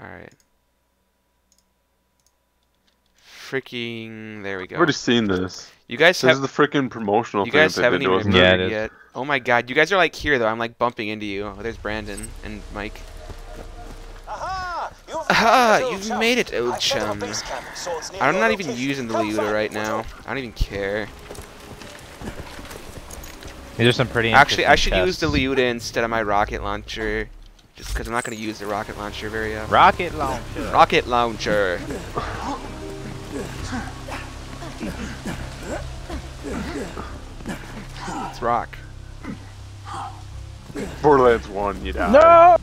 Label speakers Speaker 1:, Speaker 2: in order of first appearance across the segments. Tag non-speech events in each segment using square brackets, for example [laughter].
Speaker 1: Alright. Freaking. There we
Speaker 2: I've
Speaker 1: go.
Speaker 2: already seen this.
Speaker 1: You guys
Speaker 2: This
Speaker 1: have.
Speaker 2: is the freaking promotional
Speaker 1: You
Speaker 2: thing
Speaker 1: guys haven't even
Speaker 2: wasn't
Speaker 3: Yeah,
Speaker 2: it?
Speaker 3: it is.
Speaker 1: yet. Oh my god, you guys are like here though. I'm like bumping into you. Oh, there's Brandon and Mike.
Speaker 4: Aha! You've,
Speaker 1: Aha!
Speaker 4: made it,
Speaker 1: You've
Speaker 4: old
Speaker 1: made it,
Speaker 4: chum.
Speaker 1: old
Speaker 4: I've set up
Speaker 1: chum.
Speaker 4: base camp, so it's near
Speaker 1: I'm not even
Speaker 4: location.
Speaker 1: using the
Speaker 4: Come Lyuda
Speaker 1: right now. I don't even care.
Speaker 3: These are some pretty.
Speaker 1: Actually, I should
Speaker 3: interesting
Speaker 1: use the
Speaker 3: tests.
Speaker 1: Lyuda instead of my rocket launcher. Just because I'm not going to use the rocket launcher very often.
Speaker 3: Rocket launcher.
Speaker 1: Rocket launcher. Let's rock.
Speaker 2: Borderlands 1, you die.
Speaker 5: No!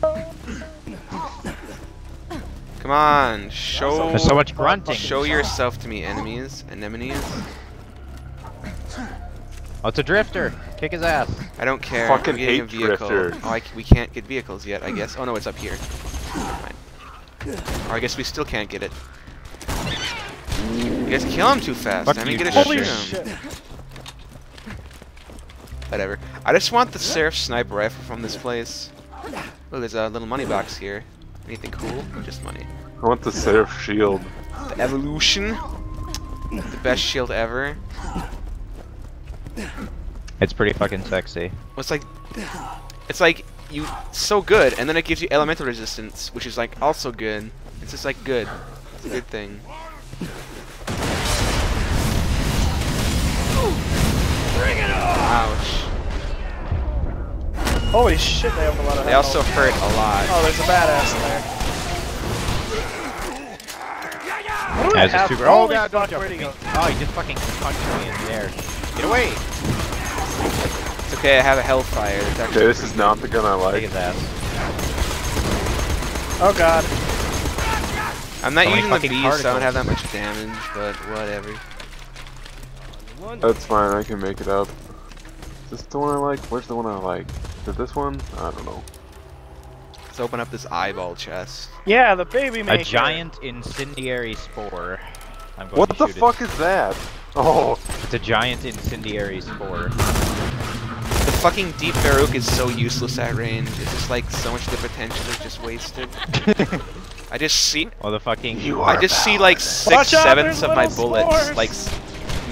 Speaker 1: Come on, show
Speaker 3: There's so much grunting.
Speaker 1: show yourself to me, enemies, anemones.
Speaker 3: Oh, it's a drifter. Kick his ass.
Speaker 1: I don't care.
Speaker 2: Fucking
Speaker 1: I'm getting a
Speaker 2: hate
Speaker 1: vehicle.
Speaker 2: drifters.
Speaker 1: Oh, I c we can't get vehicles yet, I guess. Oh no, it's up here. Never mind. Or I guess we still can't get it. You guys kill him too fast.
Speaker 3: Fuck
Speaker 1: I didn't
Speaker 3: you,
Speaker 1: get to
Speaker 5: Holy
Speaker 1: shoot
Speaker 5: shit.
Speaker 1: Whatever. I just want the Seraph sniper rifle from this place. Oh, there's a little money box here. Anything cool? Just money.
Speaker 2: I want the Seraph shield.
Speaker 1: The Evolution. The best shield ever.
Speaker 3: It's pretty fucking sexy.
Speaker 1: Well, It's like, it's like you so good, and then it gives you elemental resistance, which is like also good. It's just like good. It's a good thing. Ouch.
Speaker 5: Holy shit, they have a lot of
Speaker 1: They
Speaker 5: health.
Speaker 1: also hurt a lot.
Speaker 5: Oh, there's a badass in there. What do
Speaker 3: As
Speaker 5: we
Speaker 3: a
Speaker 5: have?
Speaker 3: super. Oh god, don't jump
Speaker 5: where'd
Speaker 3: at
Speaker 5: he
Speaker 3: me.
Speaker 5: go?
Speaker 3: Oh, he just fucking punched me in the air. Get away.
Speaker 1: It's okay, I have a Hellfire.
Speaker 2: Okay, this is not the gun I
Speaker 3: Kick
Speaker 2: like.
Speaker 3: his that.
Speaker 5: Oh god.
Speaker 1: I'm not
Speaker 3: so
Speaker 1: using the beast, so I don't have that much damage, but whatever.
Speaker 2: That's fine, I can make it up. Is this the one I like? Where's the one I like? Is it this one? I don't know.
Speaker 1: Let's open up this eyeball chest.
Speaker 5: Yeah, the baby maker.
Speaker 3: A giant incendiary spore. I'm going
Speaker 2: What
Speaker 3: to
Speaker 2: the fuck is that? Oh,
Speaker 3: It. It's a giant incendiary spore.
Speaker 1: The fucking deep Baroque is so useless at range. It's just like so much of the potential is just wasted. [laughs] I just see
Speaker 3: Well, the fucking.
Speaker 2: You
Speaker 1: I just see like six
Speaker 5: Watch out,
Speaker 1: sevenths
Speaker 5: there's
Speaker 1: of my bullets
Speaker 5: spores.
Speaker 1: like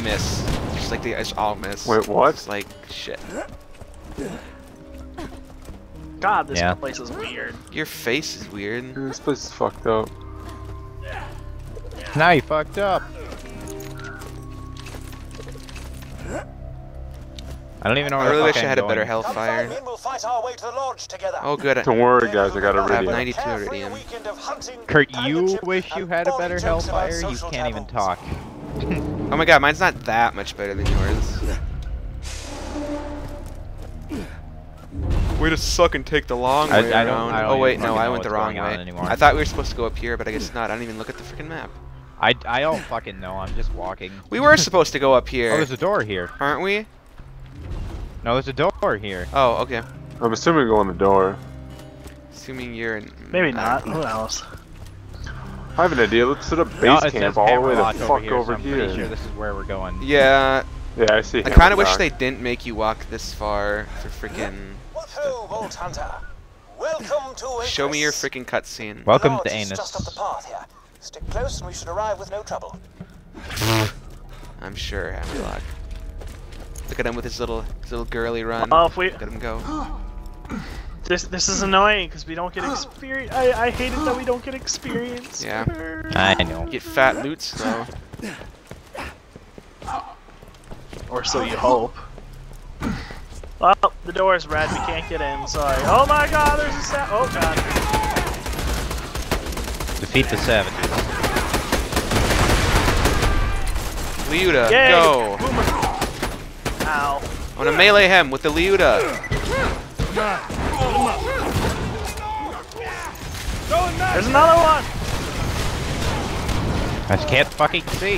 Speaker 1: miss. Just like they just all miss.
Speaker 2: Wait, what?
Speaker 1: It's like shit.
Speaker 5: God, this
Speaker 3: Yeah.
Speaker 5: place is weird.
Speaker 1: Your face is weird.
Speaker 2: this place is fucked up.
Speaker 3: Now you fucked up. I don't even know
Speaker 1: I really wish I had a better Hellfire.
Speaker 4: we'll fight our way to the lodge together.
Speaker 1: Oh good.
Speaker 2: Don't worry, guys, I got
Speaker 1: I have
Speaker 2: iridium.
Speaker 1: 92
Speaker 4: Carefree
Speaker 1: iridium.
Speaker 4: weekend of hunting,
Speaker 3: Kurt, you wish you had a better Hellfire? You can't even talk. [laughs]
Speaker 1: Oh my god, mine's not that much better than yours. Way to suck and take the long
Speaker 3: I-
Speaker 1: way
Speaker 3: I don't-
Speaker 1: around.
Speaker 3: I don't
Speaker 1: oh wait, no, I went the wrong way.
Speaker 3: anymore.
Speaker 1: I thought we were supposed to go up here, but I guess not. I don't even look at the freaking map.
Speaker 3: I, I don't fucking know. I'm just walking.
Speaker 1: We were supposed to go up here. [laughs]
Speaker 3: Oh,
Speaker 1: here,
Speaker 3: there's a door here.
Speaker 1: aren't we?
Speaker 3: No, there's a door here.
Speaker 1: Oh, okay.
Speaker 2: I'm assuming go in the door.
Speaker 1: Assuming you're in.
Speaker 5: Maybe
Speaker 1: uh,
Speaker 5: not. Who else?
Speaker 2: I have an idea. Let's set up base
Speaker 3: no,
Speaker 2: camp
Speaker 3: says
Speaker 2: all the way the
Speaker 3: Camelot
Speaker 2: fuck
Speaker 3: over here,
Speaker 2: over
Speaker 3: so I'm
Speaker 2: here.
Speaker 3: pretty sure this is where we're going.
Speaker 1: Yeah,
Speaker 2: Yeah, I see.
Speaker 1: I kind of wish they didn't make you walk this far for freaking.
Speaker 4: What ho, Vault Hunter. Welcome to
Speaker 1: Show me your
Speaker 4: Acres.
Speaker 1: freaking cutscene.
Speaker 3: Welcome
Speaker 4: Lodge
Speaker 3: to
Speaker 4: is just up the
Speaker 3: Anus.
Speaker 4: path here. Stick close and we should arrive with no trouble.
Speaker 1: I'm sure Hammerlock. Look at him with his little, his little girly run.
Speaker 5: Well, if we
Speaker 1: Look at him go. [gasps]
Speaker 5: this this is annoying because we don't get experience. I I hate it that we don't get experience.
Speaker 1: Yeah.
Speaker 3: I know.
Speaker 1: Get fat loots though. [laughs]
Speaker 5: Or so you hope. Well, the door is red. We can't get in. Sorry. Oh my God! There's a sa- Oh God.
Speaker 3: Defeat the savages.
Speaker 1: Lyuda,
Speaker 5: Yay!
Speaker 1: go!
Speaker 5: Boomer. Ow.
Speaker 1: I wanna melee him with the Lyuda.
Speaker 5: There's another one.
Speaker 3: I just can't fucking see.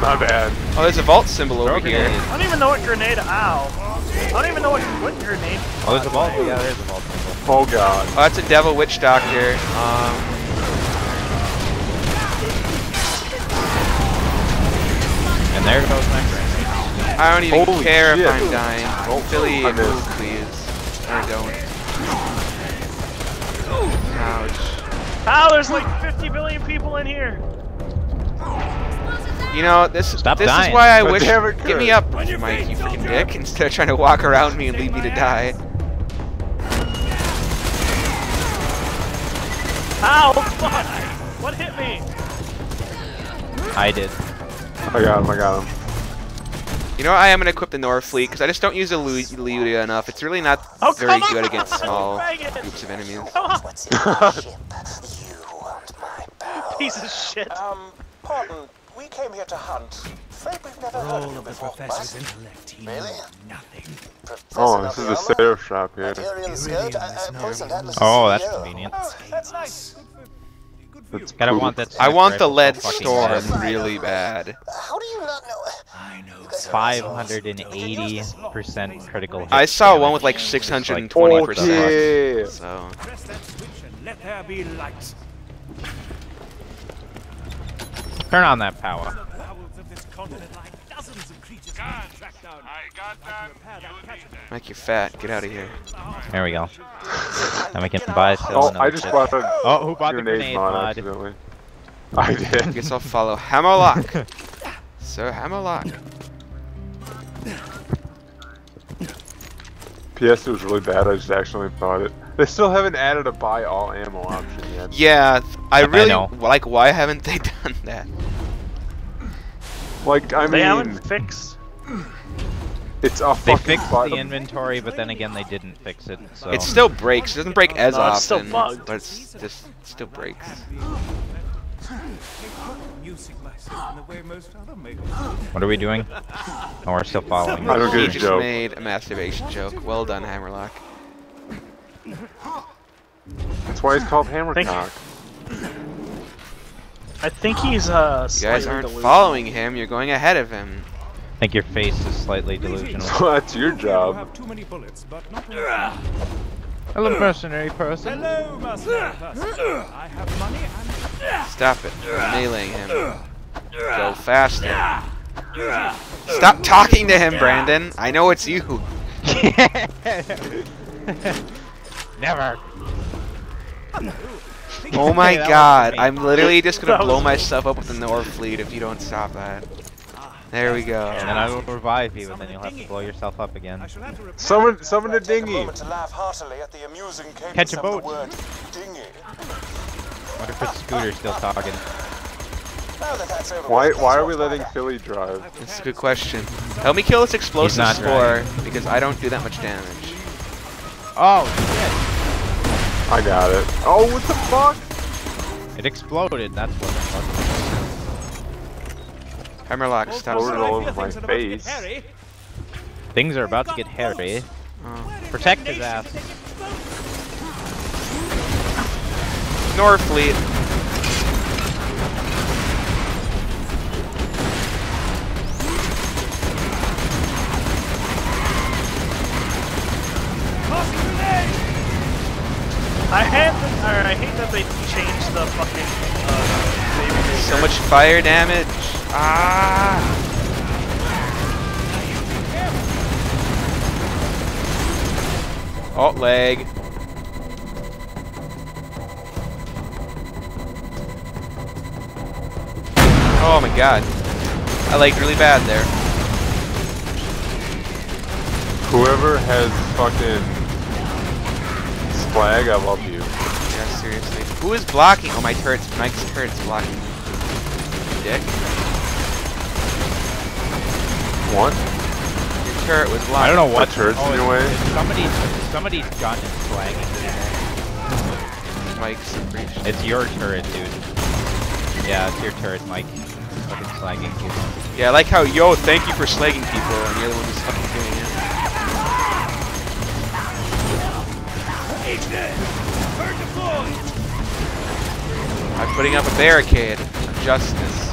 Speaker 2: My bad.
Speaker 1: Oh, there's a vault symbol
Speaker 3: Throw
Speaker 1: over
Speaker 3: a
Speaker 1: here.
Speaker 5: I don't even know what grenade. Ow. I don't even know what what grenade.
Speaker 3: Oh, there's a vault. Yeah, there's a vault symbol.
Speaker 2: Oh god.
Speaker 1: Oh, that's a devil witch doctor. Um,
Speaker 3: And there goes my grenade.
Speaker 1: I don't even
Speaker 2: Holy
Speaker 1: care
Speaker 2: shit.
Speaker 1: if I'm dying. Oh, Billy,
Speaker 2: I missed.
Speaker 1: move, please. Or don't. Ouch.
Speaker 5: Ow, there's like 50 billion people in here.
Speaker 1: You know, this
Speaker 3: Stop
Speaker 1: this is why I
Speaker 2: But
Speaker 1: wish.
Speaker 2: damn
Speaker 1: Get me up, Mike, you freaking dick, instead of trying to walk around me and leave me to die.
Speaker 5: Ow, fuck! What hit me?
Speaker 3: I did.
Speaker 2: I got him, I got him.
Speaker 1: You know, what? I am gonna equip the Norfleet because I just don't use the Lu- Lyuda enough. It's really not
Speaker 5: Oh,
Speaker 1: very
Speaker 5: come
Speaker 1: good against [laughs] small groups of enemies.
Speaker 5: Come
Speaker 4: What's in the [laughs] ship? You want my
Speaker 5: piece of shit.
Speaker 4: Um, pardon. We came here to hunt. Afraid we've never heard of you before.
Speaker 6: professor's
Speaker 4: What?
Speaker 6: intellect, he
Speaker 4: Really?
Speaker 6: nothing.
Speaker 4: Professor
Speaker 2: Oh, this is a
Speaker 4: Nakayama?
Speaker 2: sales shop here.
Speaker 4: Hyperion Skirt? I, I
Speaker 3: Oh, that's convenient.
Speaker 4: Oh, that's nice.
Speaker 2: It's
Speaker 3: Gotta want that.
Speaker 1: I want the lead
Speaker 3: so
Speaker 1: storm really bad.
Speaker 4: How do you not know?
Speaker 6: I know.
Speaker 4: You guys are
Speaker 3: Five
Speaker 4: assholes.
Speaker 3: hundred and eighty percent critical. hit
Speaker 1: I saw one with like
Speaker 3: It's
Speaker 1: 620
Speaker 2: Oh,
Speaker 1: percent.
Speaker 2: yeah.
Speaker 1: So
Speaker 6: Press that switch and let there be light.
Speaker 3: Turn on that power.
Speaker 6: The bowels of this continent lie dozens of creatures we can track down. I got that. Repair that catch.
Speaker 1: Mike, you're fat. Get out of here.
Speaker 3: There we go. [laughs] Then we can buy still
Speaker 2: Oh, I just
Speaker 3: ship.
Speaker 2: bought a
Speaker 3: Oh, who bought the
Speaker 2: grenade
Speaker 3: grenade
Speaker 2: mod
Speaker 3: mod?
Speaker 2: accidentally. I [laughs] did.
Speaker 1: I guess I'll follow Hammerlock. [laughs] Sir Hammerlock.
Speaker 2: PS It was really bad. I just accidentally bought it. They still haven't added a buy all ammo option yet.
Speaker 1: Yeah, I really
Speaker 3: know.
Speaker 1: like. Why haven't they done that?
Speaker 2: Like I
Speaker 5: They
Speaker 2: mean,
Speaker 5: haven't fixed.
Speaker 2: It's a
Speaker 3: They fixed
Speaker 2: button.
Speaker 3: the inventory, but then again, they didn't fix it. So
Speaker 1: It still breaks. It doesn't break as
Speaker 5: No, it's still
Speaker 1: often,
Speaker 5: bugged.
Speaker 1: but it's just it still breaks.
Speaker 6: Music myself in the way most other makers.
Speaker 3: what are we doing? Oh, we're still following.
Speaker 2: I don't
Speaker 1: He
Speaker 2: get a
Speaker 1: just
Speaker 2: joke.
Speaker 1: made a masturbation joke. Well done, Hammerlock.
Speaker 2: That's why it's called
Speaker 5: Thank
Speaker 2: Hammercock.
Speaker 5: I think he's uh.
Speaker 1: You guys aren't
Speaker 5: delusional.
Speaker 1: following him. You're going ahead of him.
Speaker 3: I think your face is slightly delusional. [laughs]
Speaker 2: So that's your
Speaker 6: You
Speaker 2: job.
Speaker 6: have too many bullets, but not.
Speaker 3: Hello, mercenary person.
Speaker 6: Hello, Master. Master. I have money and
Speaker 1: Stop it. You're meleeing him. Go faster. Stop talking to him, Brandon. I know it's you. [laughs]
Speaker 3: Never.
Speaker 1: Oh [laughs] my god. I'm literally just gonna blow myself up with the Norfleet if you don't stop that. There we go.
Speaker 3: And then I will revive you, and then you'll have to blow yourself up again.
Speaker 6: I shall have to
Speaker 2: Summon, summon the
Speaker 4: Take a
Speaker 2: dinghy.
Speaker 4: to laugh heartily at the amusing
Speaker 3: Catch a boat.
Speaker 4: the word dinghy.
Speaker 3: What if it's Scooter still talking?
Speaker 4: Now that that's over
Speaker 2: Why, why are we letting Philly drive?
Speaker 1: That's a good question. Help me kill this explosive
Speaker 3: not
Speaker 1: spore because I don't do that much damage.
Speaker 3: Oh shit.
Speaker 2: I got it. Oh, what the fuck?
Speaker 3: It exploded. That's what. The fuck.
Speaker 1: Hammerlock, stop.
Speaker 2: Exploded all
Speaker 6: fear
Speaker 2: over my
Speaker 6: things are about to get
Speaker 2: face.
Speaker 6: hairy.
Speaker 3: Things are about to get hairy.
Speaker 1: Oh.
Speaker 3: Protect his ass.
Speaker 1: Norfleet.
Speaker 5: I hate that. Or I hate that they changed the fucking. Uh,
Speaker 1: So much fire damage. Ah! Alt leg. Oh my god. I lagged really bad there.
Speaker 2: Whoever has fucking slag, I love you.
Speaker 1: Yeah, seriously. Who is blocking? Oh, my turret's, Mike's turret's blocking. Dick.
Speaker 2: What?
Speaker 1: Your turret was
Speaker 3: I don't know what
Speaker 2: turret's
Speaker 3: oh,
Speaker 2: in your way?
Speaker 3: it's- Somebody's somebody's gun is flagging.
Speaker 1: Mike's breach.
Speaker 3: It's your turret, dude. Yeah, it's your turret, Mike. Fucking slagging people.
Speaker 1: Yeah, I like how, yo, thank you for slagging people, and the other one who's fucking doing it. I'm putting up a barricade of justice.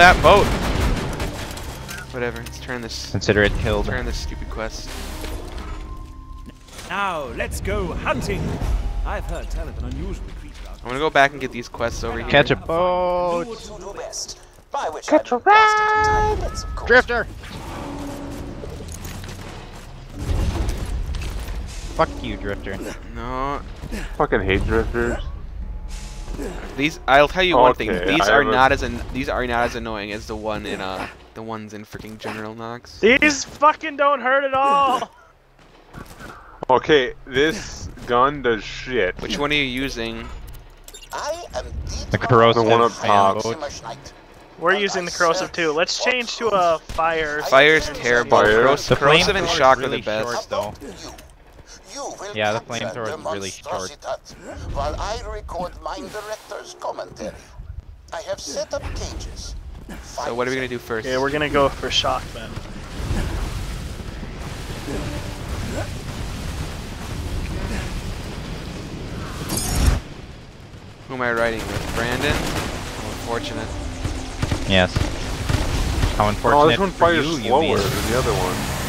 Speaker 1: That boat. Whatever. Let's turn this.
Speaker 3: Consider it killed.
Speaker 1: Turn this stupid quest.
Speaker 6: Now, let's go hunting. I've heard tell of an unusual creature out
Speaker 1: I'm gonna go back and get these quests over here.
Speaker 3: Catch a boat.
Speaker 4: Do do best. By which Catch I mean best at a time, bits, of course.
Speaker 3: Drifter. Fuck you, Drifter.
Speaker 1: No.
Speaker 2: Fucking hate drifters.
Speaker 1: These. I'll tell you one thing. These
Speaker 2: I
Speaker 1: are
Speaker 2: have
Speaker 1: not as an, These are not as annoying as the one in uh the ones in freaking General Knox.
Speaker 5: These fucking don't hurt at all. [laughs]
Speaker 2: Okay, this gun does shit.
Speaker 1: Which one are you using?
Speaker 4: I am
Speaker 3: The corrosive
Speaker 2: The one up
Speaker 3: fan
Speaker 2: top.
Speaker 5: We're using the corrosive too. Let's change to a fire.
Speaker 1: Fire's terrible.
Speaker 2: Fire.
Speaker 1: Corros- corrosive and shock
Speaker 3: really
Speaker 1: are the best.
Speaker 3: short, though.
Speaker 4: You will
Speaker 3: Yeah, the
Speaker 4: capture
Speaker 3: flamethrower is really short.
Speaker 4: While I record mine director's commentary. I have set up cages.
Speaker 1: So what are we gonna do first?
Speaker 5: Yeah, we're gonna go for shock then.
Speaker 1: Who am I riding with? Brandon? How unfortunate.
Speaker 3: Yes. How unfortunate.
Speaker 2: Oh, this one
Speaker 3: for
Speaker 2: fires
Speaker 3: you, you
Speaker 2: than the other one.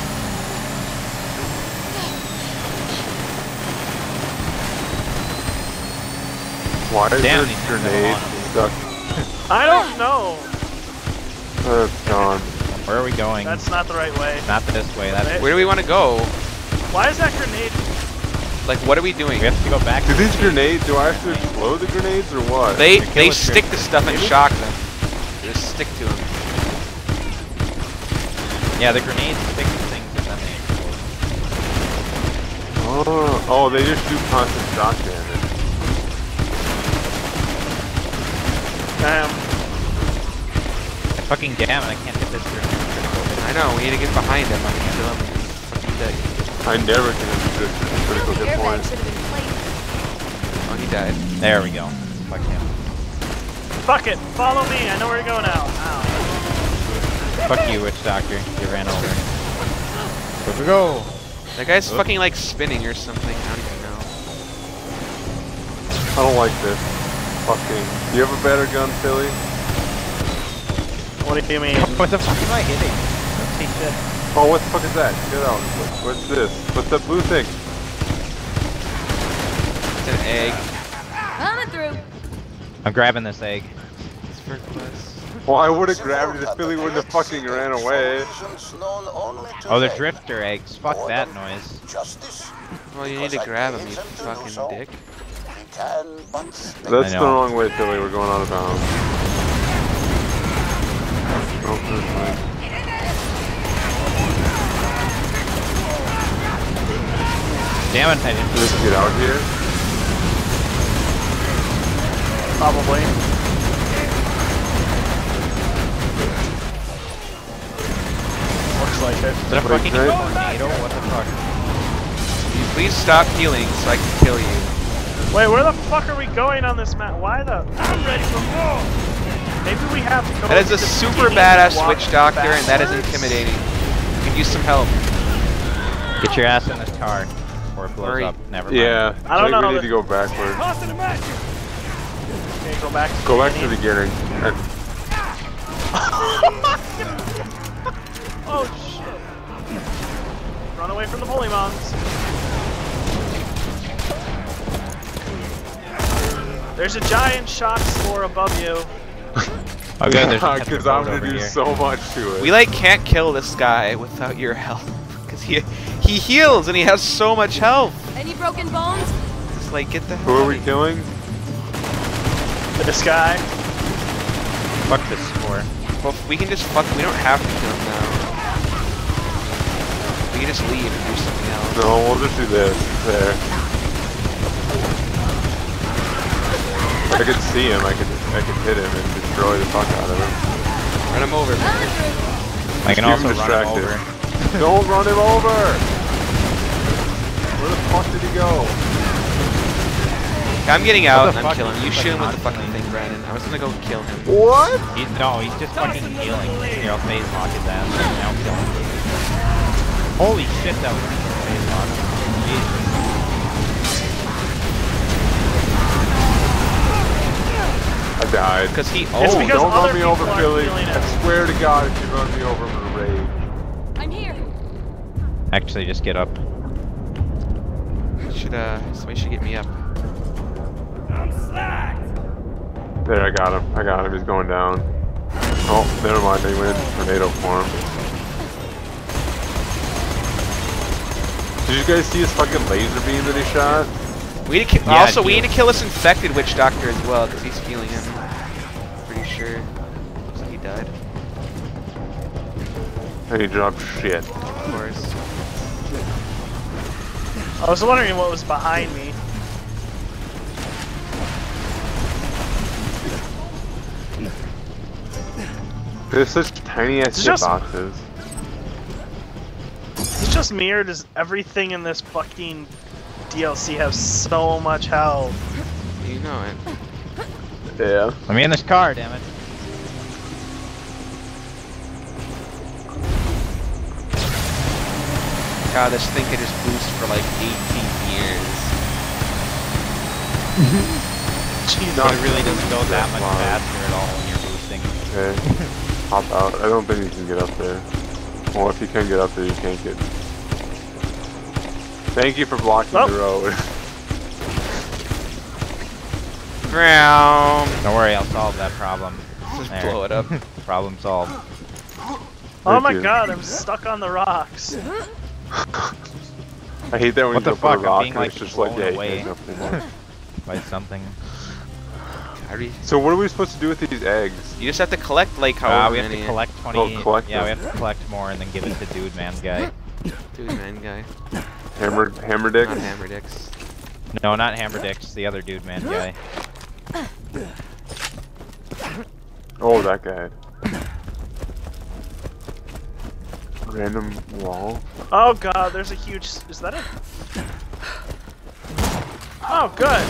Speaker 2: Why is
Speaker 3: Damn,
Speaker 2: there a grenade stuck? [laughs]
Speaker 5: I don't know.
Speaker 2: Oh, it's gone.
Speaker 3: Where are we going?
Speaker 5: That's not the right way.
Speaker 3: Not this way. That's.
Speaker 5: Right.
Speaker 1: Where do we want to go?
Speaker 5: Why is that grenade?
Speaker 1: Like, what are we doing?
Speaker 3: We have to go back.
Speaker 2: Do
Speaker 3: to
Speaker 2: these grenades, do I have to explode the grenades or what?
Speaker 1: They
Speaker 3: The
Speaker 1: they stick
Speaker 3: trip.
Speaker 1: to stuff and shock them. They just stick to them.
Speaker 3: Yeah, the grenades stick to things and then they explode.
Speaker 2: Oh, oh, they just do constant shock damage.
Speaker 5: Damn.
Speaker 3: Fucking damn it! I can't hit this grenade.
Speaker 1: I know. We need to get behind him. I can kill them. Fucking dead.
Speaker 2: I never can hit the critical hit
Speaker 7: Airbag
Speaker 2: point.
Speaker 7: should have been placed.
Speaker 1: Oh, he died.
Speaker 3: There we go. Fuck him.
Speaker 5: Fuck it. Follow me. I know where you're going now. Ow.
Speaker 3: Fuck you, witch doctor. You ran over. Go go go!
Speaker 1: That guy's oh. fucking like spinning or something. I don't even know.
Speaker 2: I don't like this. Fucking. Do you have a better gun, Philly?
Speaker 5: What do you mean? [laughs]
Speaker 3: What the fuck am I hitting? Don't see shit.
Speaker 2: Oh, what the fuck is that? Get out. What's this? What's that blue thing?
Speaker 1: It's an egg.
Speaker 7: Coming through.
Speaker 3: I'm grabbing this egg.
Speaker 1: It's for quest.
Speaker 2: Well, I would have grabbed it if Philly wouldn't have fucking ran away.
Speaker 3: Oh, the drifter eggs. Fuck that noise.
Speaker 1: Well, you need to grab him, you fucking dick.
Speaker 4: We can but
Speaker 2: That's the wrong way, Philly. We're going out of bounds. Oh.
Speaker 3: Damn it! I didn't.
Speaker 2: Let's get out here.
Speaker 5: Probably. Looks like it.
Speaker 3: Is it a fucking tornado? What the fuck?
Speaker 1: Will you please stop healing so I can kill you?
Speaker 5: Wait, where the fuck are we going on this map? Why the? I'm ready for more. Maybe we have to go.
Speaker 1: That is a
Speaker 5: to the
Speaker 1: super
Speaker 5: beginning
Speaker 1: badass
Speaker 5: and walk
Speaker 1: witch doctor, and that is
Speaker 5: backwards?
Speaker 1: intimidating. You could use some help.
Speaker 3: Get your ass in this car, or it blows
Speaker 1: Hurry.
Speaker 3: up. Never mind.
Speaker 2: Yeah.
Speaker 5: I don't
Speaker 2: think
Speaker 5: know
Speaker 2: We need to go backward.
Speaker 6: Tossing a match.
Speaker 5: Okay, go back. To
Speaker 2: Go back to the
Speaker 5: beginning.
Speaker 2: beginning. [laughs]
Speaker 5: Oh shit! Run away from the bullymongs. There's a giant shock spore above you.
Speaker 3: Oh, okay, there's [laughs] a
Speaker 2: Because I'm
Speaker 3: boat
Speaker 2: gonna do
Speaker 3: here.
Speaker 2: so much to it.
Speaker 1: We like can't kill this guy without your help. [laughs] Cause he he heals and he has so much health.
Speaker 7: Any broken bones?
Speaker 1: It's like get the
Speaker 2: Who are we killing?
Speaker 5: This guy.
Speaker 3: Fuck this score.
Speaker 1: Well, we can just fuck. We don't have to kill him now. We can just leave and do something else.
Speaker 2: No, we'll just do this. There. I could see him. I could I could hit him and destroy the fuck out of him.
Speaker 1: Run him over.
Speaker 7: Coming through.
Speaker 3: I can also
Speaker 2: him
Speaker 3: run him over. [laughs]
Speaker 2: Don't run him over! Where the fuck did he go?
Speaker 1: I'm getting out and I'm killing him. You
Speaker 3: He's
Speaker 1: shoot him with the
Speaker 3: fucking
Speaker 1: fucking thing, Brandon. I was gonna go kill him.
Speaker 2: What?
Speaker 3: He, no, he's just fucking healing. Here, I'll phase lock his ass. and Now kill him. Holy shit, that was a phase lock. Jesus.
Speaker 2: I died.
Speaker 1: Because he
Speaker 5: It's
Speaker 1: oh
Speaker 5: because
Speaker 2: Don't
Speaker 5: other
Speaker 2: run me over,
Speaker 5: aren't
Speaker 2: Philly. I swear to God, if you run me over, rage. I'm gonna rage.
Speaker 3: Actually, just get up.
Speaker 1: Should uh, somebody should get me up.
Speaker 6: I'm slacked.
Speaker 2: There, I got him. I got him. He's going down. Oh, never mind. They went into tornado form. Did you guys see his fucking laser beam that he shot?
Speaker 1: We need to
Speaker 3: Yeah,
Speaker 1: also we need to kill this infected witch doctor as well because he's feeling him. Pretty sure. Looks like he died.
Speaker 2: And he dropped shit.
Speaker 1: Of course.
Speaker 5: I was wondering what was behind me.
Speaker 2: There's such tiny ass shit
Speaker 5: just-
Speaker 2: boxes.
Speaker 5: Is it just me or does everything in this fucking DLC have so much health?
Speaker 1: You know it.
Speaker 2: Yeah.
Speaker 3: Let me in this car, damn it.
Speaker 1: God, this thing could just boost for like 18 years.
Speaker 5: Jesus. [laughs]
Speaker 3: No, it really doesn't go that much
Speaker 2: Wow.
Speaker 3: faster at all when you're boosting.
Speaker 2: Okay. Hop out. I don't think you can get up there. Well, if you can get up there, you can't get. Thank you for blocking
Speaker 5: Oh.
Speaker 2: the road. [laughs]
Speaker 1: Vroom.
Speaker 3: Don't worry, I'll solve that problem. [laughs]
Speaker 1: Just
Speaker 3: There.
Speaker 1: blow it up. [laughs]
Speaker 3: problem solved.
Speaker 5: Oh
Speaker 2: Thank
Speaker 5: my
Speaker 2: you.
Speaker 5: god, I'm stuck on the rocks.
Speaker 2: I hate that when
Speaker 3: What
Speaker 2: you
Speaker 3: the
Speaker 2: jump on
Speaker 3: fuck?
Speaker 2: a
Speaker 3: I'm
Speaker 2: rock
Speaker 3: being,
Speaker 2: and
Speaker 3: like,
Speaker 2: it's just like,
Speaker 3: blown
Speaker 2: yeah,
Speaker 3: away.
Speaker 2: can't jump anymore.
Speaker 3: By something.
Speaker 1: How do you,
Speaker 2: so what are we supposed to do with these eggs?
Speaker 1: you just have to collect like how
Speaker 3: Uh,
Speaker 1: however
Speaker 3: we have
Speaker 1: many.
Speaker 3: to collect 20.
Speaker 2: Oh, collect
Speaker 3: yeah, we have to collect more and then give it to Dude Man guy.
Speaker 1: Dude, man, guy.
Speaker 2: Hammer, hammer dick?
Speaker 1: Not hammer dicks.
Speaker 3: No, not Hammer Dicks, the other Dude Man guy.
Speaker 2: Oh, that guy. Random wall.
Speaker 5: Oh god, there's a huge. Is that a. Oh, good.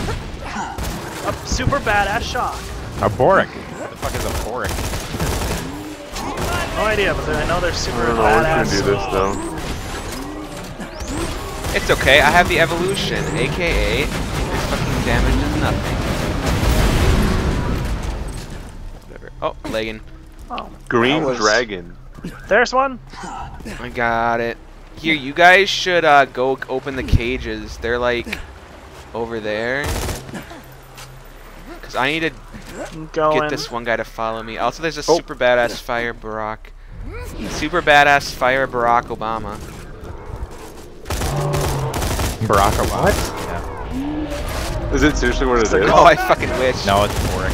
Speaker 5: A super badass shock.
Speaker 3: A Borok. What the fuck is a Borok?
Speaker 5: No idea, but I know they're
Speaker 2: I
Speaker 5: super
Speaker 2: don't know, we're gonna
Speaker 5: badass.
Speaker 2: do this though.
Speaker 1: It's okay, I have the evolution, aka this fucking damage is nothing. Whatever. Oh, Legan.
Speaker 5: Oh,
Speaker 2: Green
Speaker 5: was-
Speaker 2: dragon.
Speaker 5: there's one.
Speaker 1: I got it. Here, you guys should uh, go open the cages. They're like over there. Cause I need to
Speaker 5: going.
Speaker 1: get this one guy to follow me. Also, there's a
Speaker 2: Oh.
Speaker 1: super badass fire Barack. Super badass fire Barack Obama.
Speaker 3: Barack Obama.
Speaker 2: What?
Speaker 3: Yeah.
Speaker 2: Is it seriously what it is?
Speaker 1: Oh, I fucking wish.
Speaker 3: No, it's Borok.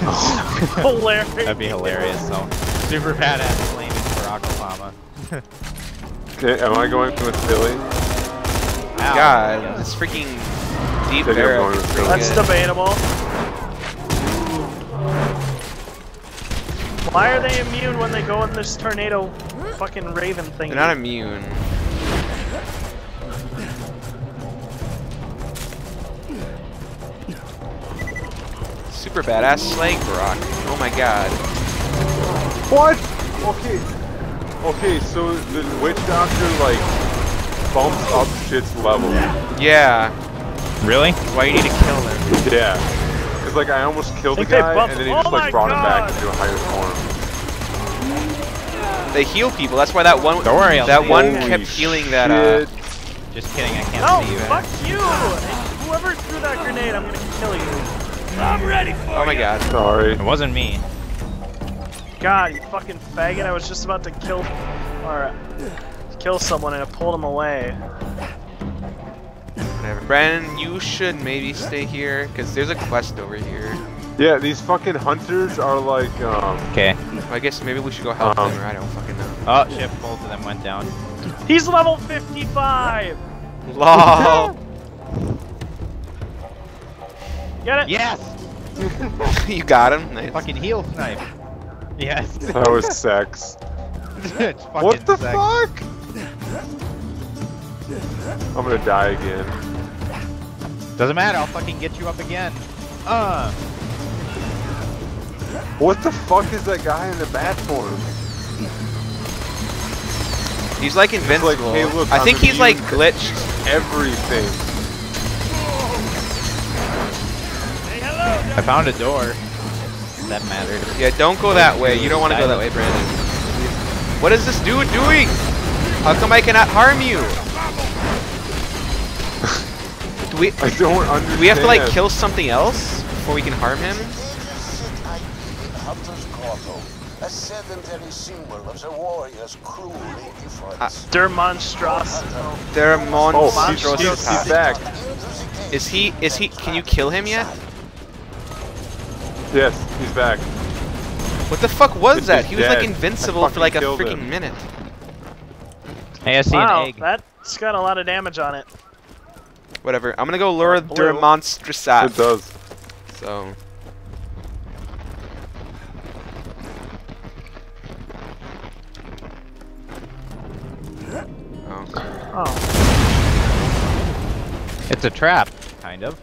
Speaker 3: [laughs]
Speaker 5: Hilarious.
Speaker 3: That'd be hilarious, so. Super badass flaming Barack Obama.
Speaker 2: Okay, am I going with Philly?
Speaker 3: Ow.
Speaker 1: God, this freaking deep
Speaker 2: Think
Speaker 1: barrel
Speaker 2: going
Speaker 1: is
Speaker 2: with
Speaker 1: pretty
Speaker 5: That's
Speaker 1: good.
Speaker 5: debatable. Why are they immune when they go in this tornado fucking raven thing?
Speaker 1: They're not immune. Super badass Slag Barack. Oh my god.
Speaker 2: What? Okay. Okay, so the witch doctor like bumps up shit's level.
Speaker 1: Yeah.
Speaker 3: Really?
Speaker 1: Why you need to kill him?
Speaker 2: Yeah. Cause like I almost killed the guy and then he
Speaker 5: Oh
Speaker 2: just
Speaker 5: my
Speaker 2: like brought him back into a higher form.
Speaker 1: They heal people. That's why that one
Speaker 3: Don't worry, I'll
Speaker 1: that one kept
Speaker 2: Holy
Speaker 1: healing that uh.
Speaker 3: Just kidding, I can't
Speaker 5: No,
Speaker 3: see you.
Speaker 5: fuck you! And whoever threw that grenade, I'm gonna kill you.
Speaker 6: I'm ready for
Speaker 1: Oh my
Speaker 6: ya.
Speaker 1: god.
Speaker 2: Sorry.
Speaker 3: It wasn't me.
Speaker 5: God, you fucking faggot! I was just about to kill or kill someone and I pulled him away.
Speaker 1: Whatever. Brandon, you should maybe stay here because there's a quest over here.
Speaker 2: Yeah, these fucking hunters are like um
Speaker 3: Okay.
Speaker 1: I guess maybe we should go help
Speaker 2: Um.
Speaker 1: them, or I don't fucking know.
Speaker 3: Oh shit, both of them went down.
Speaker 5: He's level 55.
Speaker 1: LOL. [laughs]
Speaker 5: Get it?
Speaker 3: Yes! [laughs]
Speaker 1: you got him. Nice.
Speaker 3: Fucking heel snipe. Yes. [laughs]
Speaker 2: that was sex. [laughs]
Speaker 3: it's
Speaker 2: What the
Speaker 3: sex.
Speaker 2: fuck? I'm gonna die again.
Speaker 3: Doesn't matter, I'll fucking get you up again. Uh.
Speaker 2: What the fuck is that guy in the bat form?
Speaker 1: He's like invincible.
Speaker 2: hey, look,
Speaker 1: I
Speaker 2: I'm
Speaker 1: think he's like glitched.
Speaker 2: Everything.
Speaker 3: I found a door. That mattered.
Speaker 1: Yeah, don't go that way. You don't want to go that way, Brandon. What is this dude doing? How come I cannot harm you? Do we [laughs]
Speaker 2: I don't understand.
Speaker 1: do we have to like kill something else before we can harm him?
Speaker 4: Uh, Cages sit idly in Hunter's Grotto, a sedentary symbol of the warrior's cruel indifference.
Speaker 5: Der Monstros.
Speaker 1: They're
Speaker 2: Oh, he's, he's, he's back.
Speaker 1: Is he? Is he? Can you kill him yet?
Speaker 2: Yes, he's back.
Speaker 1: What the fuck was
Speaker 2: He's
Speaker 1: that? He was like invincible for like a freaking
Speaker 2: him.
Speaker 1: minute.
Speaker 3: Hey, I see
Speaker 5: Wow,
Speaker 3: an egg.
Speaker 5: that's got a lot of damage on it.
Speaker 1: Whatever. I'm gonna go lure der
Speaker 5: Blue.
Speaker 1: monstrosat.
Speaker 2: It does.
Speaker 1: So. Oh.
Speaker 5: Oh.
Speaker 3: It's a trap, kind of.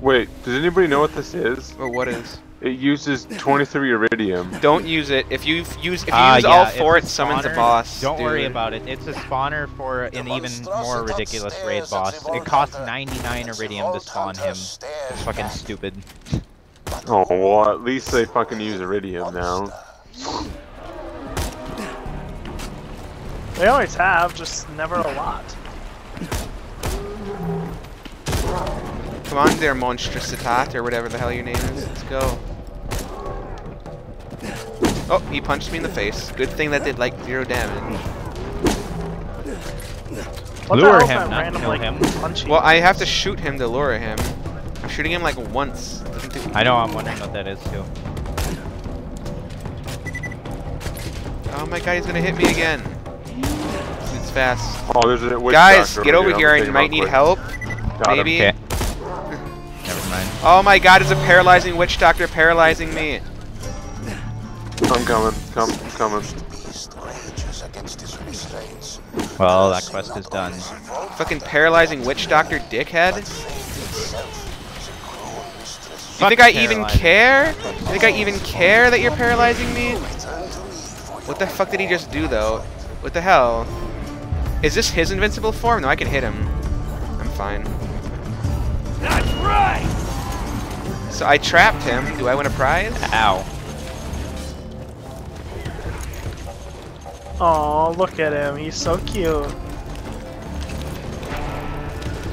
Speaker 2: Wait, does anybody know what this is?
Speaker 1: Oh, what is?
Speaker 2: It uses 23 iridium.
Speaker 1: Don't use it. If you use if you
Speaker 3: Ah,
Speaker 1: use
Speaker 3: yeah,
Speaker 1: all four, it summons a boss.
Speaker 3: Don't worry about it. It's a spawner for an even more ridiculous raid boss. It costs 99 iridium to spawn him. It's fucking stupid.
Speaker 2: Oh, well, at least they fucking use iridium now.
Speaker 5: They always have, just never a lot.
Speaker 1: Come on there, monstrous monstrositat, or whatever the hell your name is. Let's go. Oh, he punched me in the face. Good thing that did like zero damage.
Speaker 5: What
Speaker 3: Lure him, not
Speaker 5: random,
Speaker 3: kill
Speaker 5: like,
Speaker 3: him.
Speaker 5: punchy?
Speaker 1: Well, I have to shoot him to lure him. I'm shooting him like once.
Speaker 3: I know, I'm wondering what that is too.
Speaker 1: Oh my god, he's gonna hit me again. It's fast.
Speaker 2: Oh, there's a witch
Speaker 1: Guys, get over
Speaker 2: here.
Speaker 1: here.
Speaker 2: I'll
Speaker 1: I
Speaker 2: take him
Speaker 1: might need
Speaker 2: quick.
Speaker 1: help.
Speaker 2: Got him.
Speaker 1: Maybe.
Speaker 3: Okay. Never mind.
Speaker 1: Oh my god, is a paralyzing witch doctor paralyzing me?
Speaker 2: I'm coming. Come, I'm coming.
Speaker 4: Beast rages against his restraints.
Speaker 3: Well, that quest is done.
Speaker 1: Fucking paralyzing witch doctor dickhead? Do you think I even care? Do you think I even care that you're paralyzing me? What the fuck did he just do though? What the hell? Is this his invincible form? No, I can hit him. I'm fine.
Speaker 6: That's right!
Speaker 1: So I trapped him. Do I win a prize?
Speaker 3: Ow.
Speaker 5: Oh, look at him. He's so cute.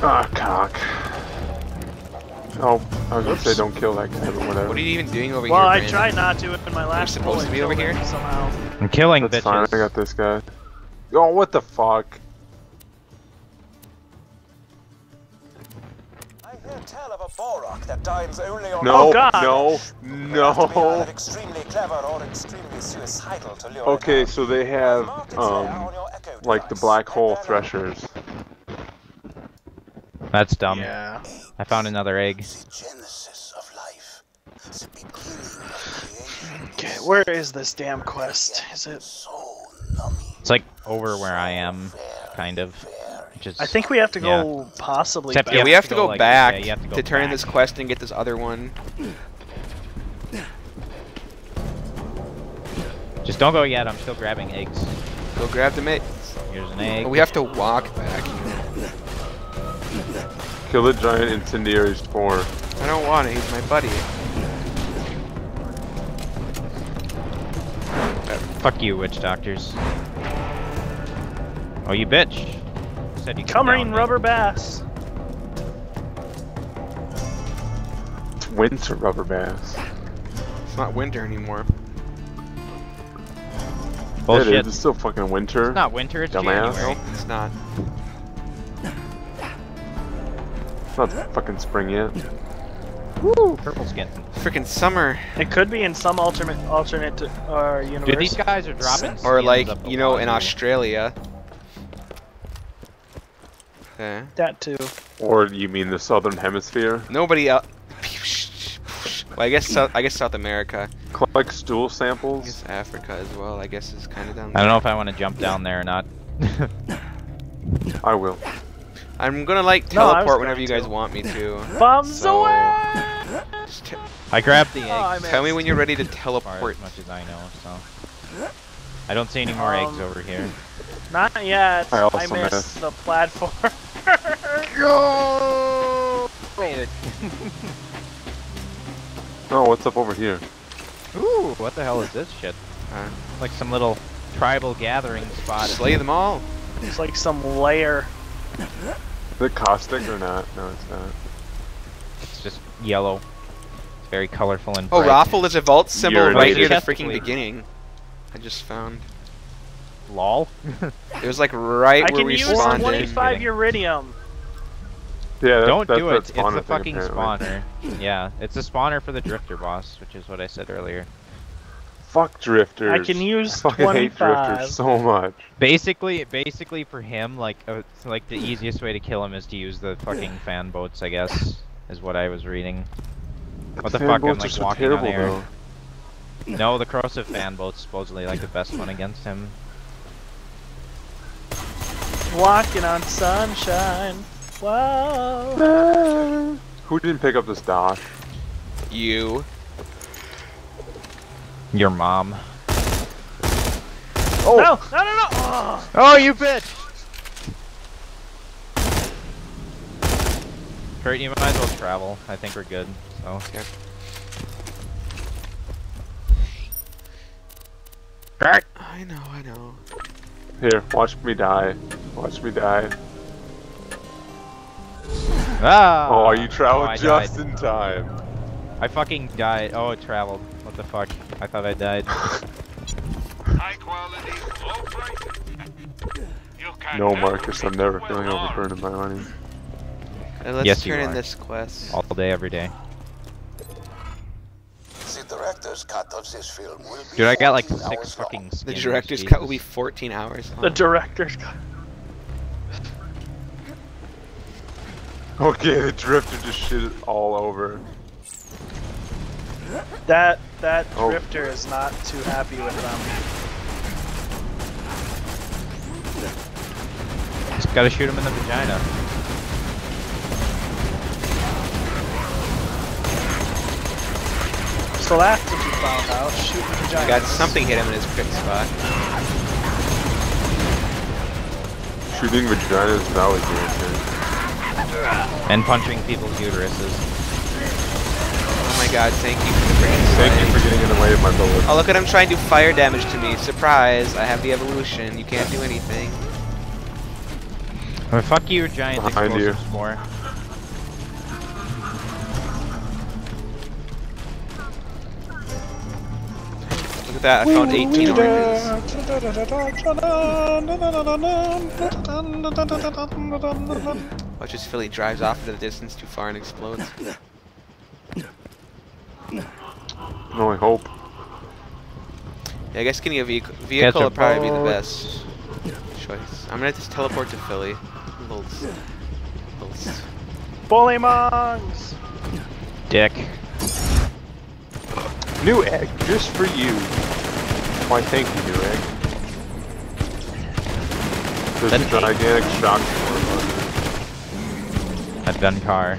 Speaker 2: Ah, cock. Oh, I was gonna say don't kill that guy, but whatever.
Speaker 1: What are you even doing over
Speaker 5: Well,
Speaker 1: here?
Speaker 5: Well, I
Speaker 1: Brandon?
Speaker 5: tried not to in my last
Speaker 1: supposed to be over here?
Speaker 5: Somehow.
Speaker 3: I'm killing
Speaker 2: That's fine, I got this guy. Oh, what the fuck?
Speaker 4: Tell of a Borok that dines only on
Speaker 2: No,
Speaker 5: Oh, God.
Speaker 2: no,
Speaker 4: Have to be either
Speaker 2: no.
Speaker 4: extremely clever or extremely suicidal to lure
Speaker 2: Okay, so they have,
Speaker 4: out. Markets there
Speaker 2: um,
Speaker 4: on your Echo
Speaker 2: like the black hole threshers.
Speaker 3: That's dumb.
Speaker 5: Yeah.
Speaker 3: I found another egg.
Speaker 4: The genesis of life. The beginning of creation.
Speaker 5: Okay, where is this damn quest? Is it?
Speaker 4: So numbing.
Speaker 3: It's like over where I am, kind of. Just,
Speaker 5: I think we have to go possibly
Speaker 3: Except
Speaker 5: back.
Speaker 1: Yeah, we
Speaker 3: have
Speaker 1: have
Speaker 3: to
Speaker 1: to
Speaker 3: go,
Speaker 1: go
Speaker 3: like,
Speaker 1: back
Speaker 3: yeah, have to go
Speaker 1: to turn
Speaker 3: back.
Speaker 1: this quest and get this other one.
Speaker 3: Just don't go yet. I'm still grabbing eggs.
Speaker 1: Go grab the mate.
Speaker 3: Here's an egg.
Speaker 1: We have to walk back.
Speaker 2: Kill the giant incendiary spore.
Speaker 1: I don't want it. He's my buddy.
Speaker 3: Fuck you, witch doctors. Oh, you bitch. Said you could
Speaker 5: Cumberine
Speaker 3: down me.
Speaker 5: rubber bass.
Speaker 2: It's winter rubber bass.
Speaker 1: It's not winter anymore.
Speaker 3: Bullshit.
Speaker 2: is. It's still fucking winter.
Speaker 3: It's not winter. It's
Speaker 2: Dumbass.
Speaker 3: January.
Speaker 1: Nope, it's not.
Speaker 2: It's not fucking spring yet.
Speaker 3: Woo! Purple skin.
Speaker 1: Freaking summer.
Speaker 5: It could be in some alternate alternate uh, universe.
Speaker 3: Dude, these guys are dropping
Speaker 1: Or like, you know, in
Speaker 3: wazoo.
Speaker 1: Australia. Okay.
Speaker 5: that too.
Speaker 2: Or you mean the southern hemisphere?
Speaker 1: Nobody else. [laughs] Well, I guess South, I guess South America.
Speaker 2: Collect stool
Speaker 1: I
Speaker 2: samples?
Speaker 1: guess Africa as well. I guess is kind of down
Speaker 3: I don't know if I want to jump down there or not. [laughs]
Speaker 2: I will.
Speaker 1: I'm gonna like
Speaker 5: No,
Speaker 1: teleport whenever you guys
Speaker 5: to.
Speaker 1: want me to. [laughs]
Speaker 5: Bombs
Speaker 1: So-
Speaker 5: away!
Speaker 1: Just t-
Speaker 3: I grabbed the eggs.
Speaker 5: Oh,
Speaker 1: tell me when you're ready to teleport.
Speaker 3: as much as I know, so. I don't see any more eggs
Speaker 5: Um,
Speaker 3: over here.
Speaker 5: Not yet.
Speaker 2: I also
Speaker 5: missed,
Speaker 2: missed.
Speaker 5: the platform. [laughs]
Speaker 3: Go! Made it.
Speaker 2: Oh, what's up over here?
Speaker 3: Ooh, what the hell is this shit? Like some little tribal gathering spot.
Speaker 1: Slay them all.
Speaker 5: It's like some layer.
Speaker 2: Is it caustic or not? No, it's not.
Speaker 3: It's just yellow. It's very colorful and bright.
Speaker 1: Oh,
Speaker 3: bright.
Speaker 1: Raffle, there's a vault symbol
Speaker 2: Urinated.
Speaker 1: right near the freaking beginning. I just found.
Speaker 3: Lol.
Speaker 1: It was like right
Speaker 5: I
Speaker 1: where
Speaker 5: can
Speaker 1: we
Speaker 5: use
Speaker 1: spawned in.
Speaker 5: 25 iridium.
Speaker 2: Yeah, that's,
Speaker 3: Don't
Speaker 2: that's
Speaker 3: do
Speaker 2: that
Speaker 3: it. It's
Speaker 2: spawner
Speaker 3: the
Speaker 2: thing,
Speaker 3: fucking
Speaker 2: apparently.
Speaker 3: spawner. yeah, it's a spawner for the drifter boss, which is what I said earlier.
Speaker 2: Fuck drifters.
Speaker 5: I can use [laughs]
Speaker 2: I fucking hate
Speaker 5: 25.
Speaker 2: drifters so much.
Speaker 3: Basically, basically for him, like, uh, like the easiest way to kill him is to use the fucking fan boats. I guess is what I was reading. What the
Speaker 2: Fan
Speaker 3: fuck? I'm like
Speaker 2: so
Speaker 3: walking on
Speaker 2: terrible,
Speaker 3: air. No, the corrosive fan boat's supposedly like the best one against him.
Speaker 5: Walking on sunshine. Whoa.
Speaker 2: though. Who didn't pick up this dock?
Speaker 1: You.
Speaker 3: Your mom. Oh.
Speaker 5: No, no, no, no. Oh.
Speaker 3: Oh, you bitch! Kurt, you might as well travel. I think we're good. So. Kurt!
Speaker 1: I know, I know.
Speaker 2: Here, watch me die. Watch me die.
Speaker 3: Ah!
Speaker 2: oh, you traveled
Speaker 3: oh,
Speaker 2: just
Speaker 3: died.
Speaker 2: in time.
Speaker 3: I fucking died. Oh, it traveled. What the fuck? I thought I died. [laughs]
Speaker 6: High quality, low prices. You can
Speaker 2: No,
Speaker 6: never
Speaker 2: Marcus, I'm
Speaker 6: beat
Speaker 2: never
Speaker 6: well
Speaker 2: feeling
Speaker 6: armed.
Speaker 2: overburned by money.
Speaker 1: Uh, let's
Speaker 3: Yes, you
Speaker 1: turn in
Speaker 3: are.
Speaker 1: this quest.
Speaker 3: All day, every day.
Speaker 4: The director's cut of this film will be
Speaker 3: Dude, I got like
Speaker 4: 14
Speaker 3: six
Speaker 4: hours
Speaker 3: fucking
Speaker 4: long.
Speaker 1: The
Speaker 3: skins,
Speaker 1: director's cut will be
Speaker 3: Jesus.
Speaker 1: 14 hours long.
Speaker 5: The director's cut. [laughs]
Speaker 2: Okay, the drifter just shit it all over.
Speaker 5: That that
Speaker 2: Oh.
Speaker 5: drifter is not too happy with them.
Speaker 3: Just gotta shoot him in the vagina.
Speaker 5: So that's what you found out. Shooting vaginas.
Speaker 1: I got something hit him in his crit spot.
Speaker 2: Shooting vaginas is always irritating.
Speaker 3: And punching people's uteruses.
Speaker 1: Oh my god, thank you for the brain
Speaker 2: Thank you for getting in the way of my bullets.
Speaker 1: Oh, look at him trying to do fire damage to me. Surprise, I have the evolution. You can't do anything.
Speaker 3: Oh, fuck you, giant
Speaker 2: Behind you.
Speaker 3: explosives more.
Speaker 1: That, I found 18 oranges. Watch as Philly drives off into the distance too far and explodes.
Speaker 2: No, I hope.
Speaker 1: Yeah, I guess getting a vehicle, vehicle
Speaker 3: a
Speaker 1: would probably be the best choice. I'm gonna just teleport to Philly. Little, s- little
Speaker 5: bullymongs.
Speaker 3: Dick.
Speaker 2: New egg, just for you. Why, thank you, new egg. There's
Speaker 3: Then
Speaker 2: a gigantic shock storm.
Speaker 3: That gun car.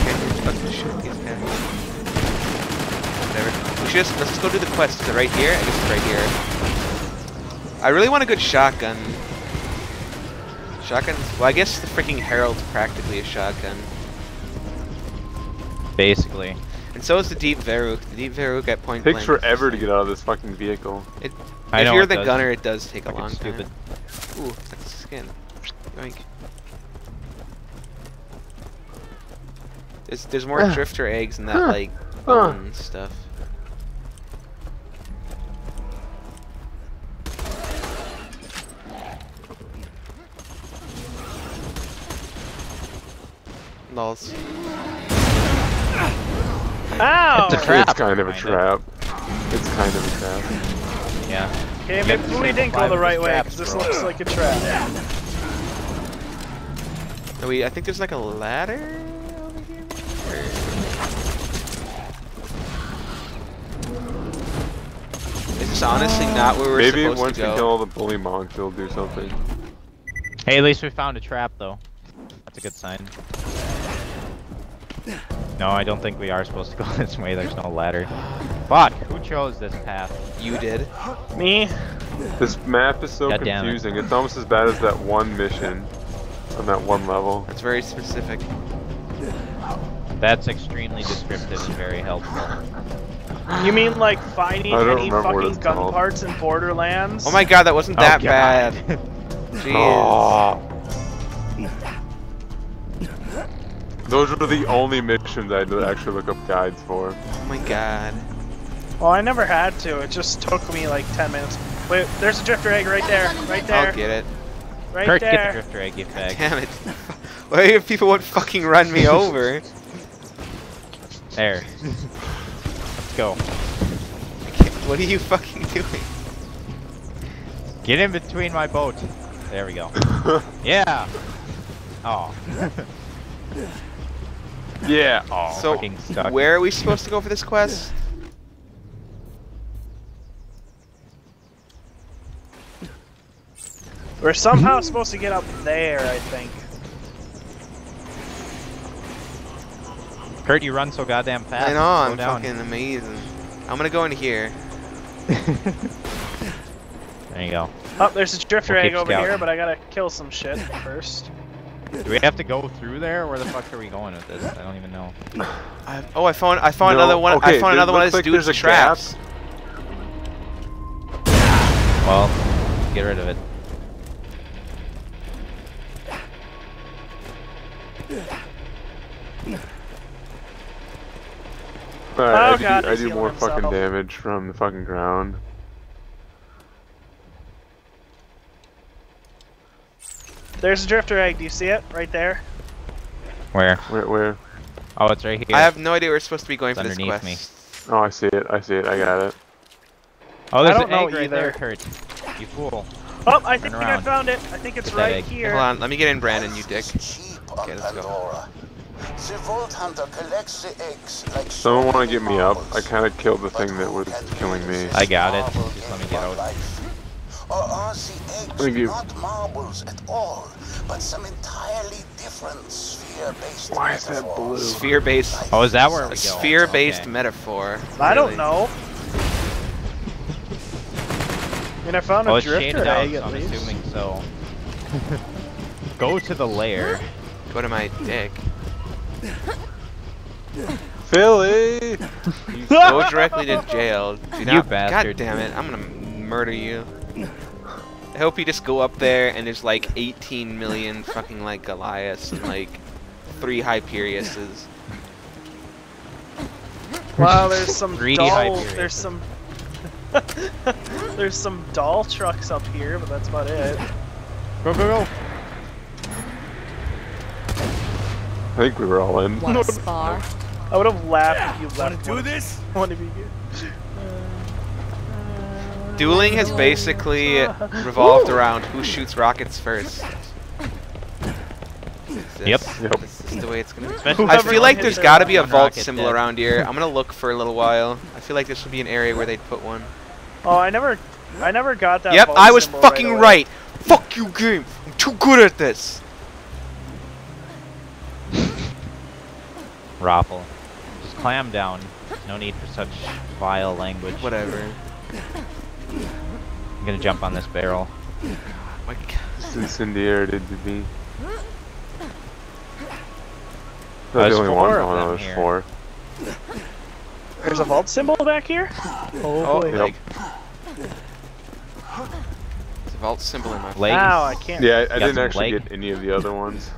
Speaker 1: Can't fucking shoot these guys. Whatever. We should just, let's just go do the quest. Is it right here? I guess it's right here. I really want a good shotgun. Shotgun? Well, I guess the freaking Herald's practically a shotgun.
Speaker 3: Basically.
Speaker 1: And so is the Deep Veruk. The Deep Veruk at point
Speaker 2: Takes
Speaker 1: blank.
Speaker 2: forever to get out of this fucking vehicle.
Speaker 3: I
Speaker 1: if
Speaker 3: know
Speaker 1: you're the
Speaker 3: does.
Speaker 1: gunner, it does take a long
Speaker 3: stupid.
Speaker 1: time. Ooh, that's skin. Yoink. There's, there's more [sighs] drifter eggs in that,
Speaker 2: Huh.
Speaker 1: like,
Speaker 2: Huh.
Speaker 1: bone stuff. Lols.
Speaker 5: Ow!
Speaker 3: It's a trap.
Speaker 2: It's kind of a
Speaker 3: kinda.
Speaker 2: trap. It's kind of a trap.
Speaker 3: Yeah.
Speaker 5: Okay,
Speaker 3: You
Speaker 5: maybe
Speaker 3: have
Speaker 5: we didn't go the right way
Speaker 3: traps,
Speaker 5: because this
Speaker 3: bro.
Speaker 5: looks like a trap.
Speaker 1: No, wait, I think there's like a ladder over here. Or... Is this honestly not where we're supposed to be.
Speaker 2: Maybe
Speaker 1: supposed
Speaker 2: once
Speaker 1: to
Speaker 2: we kill all the bullymongs, it'll do something.
Speaker 3: Hey, at least we found a trap, though. That's a good sign. No, I don't think we are supposed to go [laughs] this way. There's no ladder. Fuck! Who chose this path?
Speaker 1: You did.
Speaker 5: Me?
Speaker 2: This map is so
Speaker 3: God damn it.
Speaker 2: confusing. It's almost as bad as that one mission on that one level.
Speaker 1: It's very specific.
Speaker 3: That's extremely descriptive and very helpful.
Speaker 5: You mean like finding any fucking gun
Speaker 2: called.
Speaker 5: parts in Borderlands?
Speaker 1: Oh my god, that wasn't
Speaker 3: Oh,
Speaker 1: that
Speaker 3: God.
Speaker 1: bad. [laughs] Jeez.
Speaker 2: Oh. Those were the only missions I had to actually look up guides for.
Speaker 1: Oh my god.
Speaker 5: Well, I never had to. It just took me like 10 minutes. Wait, there's a drifter egg right there. Right there.
Speaker 1: I'll get it.
Speaker 5: Right
Speaker 3: Kurt, get the
Speaker 5: there.
Speaker 3: drifter egg, you fag.
Speaker 1: Damn it. [laughs] Why if people would fucking run me over?
Speaker 3: There. Let's go.
Speaker 1: I can't- What are you fucking doing?
Speaker 3: Get in between my boat. There we go. [laughs] yeah. Oh. [laughs]
Speaker 2: Yeah. [laughs] Oh.
Speaker 1: So,
Speaker 3: fucking stuck.
Speaker 1: where are we supposed to go for this quest?
Speaker 5: We're somehow supposed to get up there, I think.
Speaker 3: Kurt, you run so goddamn fast.
Speaker 1: I know, I'm
Speaker 3: down.
Speaker 1: fucking amazing. I'm gonna go in here. [laughs]
Speaker 3: There you go.
Speaker 5: Oh, there's a drifter
Speaker 3: We'll
Speaker 5: egg
Speaker 3: keep
Speaker 5: over here, but I gotta kill some shit first.
Speaker 3: Do we have to go through there? Where the fuck are we going with this? I don't even know.
Speaker 1: I, oh, I found I found
Speaker 2: No,
Speaker 1: another one.
Speaker 2: okay,
Speaker 1: I found another one of
Speaker 2: looks
Speaker 1: this
Speaker 2: like
Speaker 1: dude's
Speaker 2: there's a
Speaker 1: traps.
Speaker 3: Well, get rid of it.
Speaker 2: Alright,
Speaker 5: Oh,
Speaker 2: I do, I do more fucking
Speaker 5: himself.
Speaker 2: damage from the fucking ground.
Speaker 5: There's a drifter egg. Do you see it? Right there.
Speaker 3: Where?
Speaker 2: Where? Where?
Speaker 3: Oh, it's right here.
Speaker 1: I have no idea where we're supposed to be going
Speaker 3: It's
Speaker 1: for this
Speaker 3: underneath
Speaker 1: quest.
Speaker 3: me.
Speaker 2: Oh, I see it. I see it. I got it.
Speaker 3: Oh, there's an egg right there,
Speaker 5: either.
Speaker 3: Kurt. You fool.
Speaker 5: Oh, I think I found it. I think it's
Speaker 3: Get
Speaker 5: right here.
Speaker 1: Hold on, let me get in, Brandon. You dick.
Speaker 4: Cheap on
Speaker 1: Okay, let's go.
Speaker 4: Pandora. The Vault Hunter collects the eggs like
Speaker 2: Someone want to get me up? I kind of killed the thing that was killing me.
Speaker 3: I got it.
Speaker 4: marble
Speaker 3: Just let me get out.
Speaker 4: Or are the eggs
Speaker 2: you.
Speaker 4: not marbles at all, but some entirely different sphere-based
Speaker 2: Why is that blue?
Speaker 1: Sphere-based.
Speaker 3: Oh, is that where we
Speaker 1: A
Speaker 3: go?
Speaker 1: sphere-based
Speaker 3: Okay.
Speaker 1: metaphor.
Speaker 5: I don't know. I mean, I found
Speaker 3: Oh,
Speaker 5: a
Speaker 3: it's
Speaker 5: drifter
Speaker 3: shaded out,
Speaker 5: egg
Speaker 3: so
Speaker 5: at
Speaker 3: I'm
Speaker 5: least.
Speaker 3: assuming so. [laughs] Go to the lair.
Speaker 1: Go to my dick.
Speaker 2: Philly!
Speaker 1: Go directly to jail. Do
Speaker 3: You
Speaker 1: not,
Speaker 3: bastard.
Speaker 1: God damn it! I'm gonna murder you. I hope you just go up there and there's like 18 million fucking like Goliaths and like three Hyperiuses. [laughs]
Speaker 5: Wow, there's some
Speaker 3: 3D
Speaker 5: doll.
Speaker 3: Hyperion.
Speaker 5: There's some. [laughs] there's some doll trucks up here, but that's about it.
Speaker 3: Go, go, go.
Speaker 2: I think we were all in.
Speaker 7: Want to spar?
Speaker 5: I would have laughed if you left.
Speaker 6: Want
Speaker 5: left
Speaker 6: to
Speaker 5: one
Speaker 6: do
Speaker 5: of-
Speaker 6: this? [laughs]
Speaker 5: one of you.
Speaker 1: Dueling has basically revolved around who shoots rockets first. This-
Speaker 3: Yep.
Speaker 2: Yep.
Speaker 1: This is the way it's gonna be. I feel like there's got to be a vault symbol
Speaker 3: dead.
Speaker 1: around here. I'm gonna look for a little while. I feel like this would be an area where they'd put one.
Speaker 5: Oh, I never, I never got that.
Speaker 1: Yep,
Speaker 5: vault
Speaker 1: I was
Speaker 5: symbol
Speaker 1: fucking
Speaker 5: away.
Speaker 1: right. Fuck you, game. I'm too good at this.
Speaker 3: Raffle. Just clam down. No need for such vile language.
Speaker 1: Whatever.
Speaker 3: I'm gonna jump on this barrel.
Speaker 1: My God.
Speaker 2: It's incendiary to be. That's
Speaker 3: There's
Speaker 2: the only one.
Speaker 3: of
Speaker 2: Oh no, there's four.
Speaker 5: There's a vault symbol back here.
Speaker 1: Oh, oh
Speaker 5: boy.
Speaker 1: like. It's a vault symbol in my
Speaker 3: Legs.
Speaker 5: Ow, I can't.
Speaker 2: Yeah, I, I didn't actually
Speaker 3: leg?
Speaker 2: get any of the other ones.